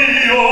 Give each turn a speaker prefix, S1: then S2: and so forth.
S1: Io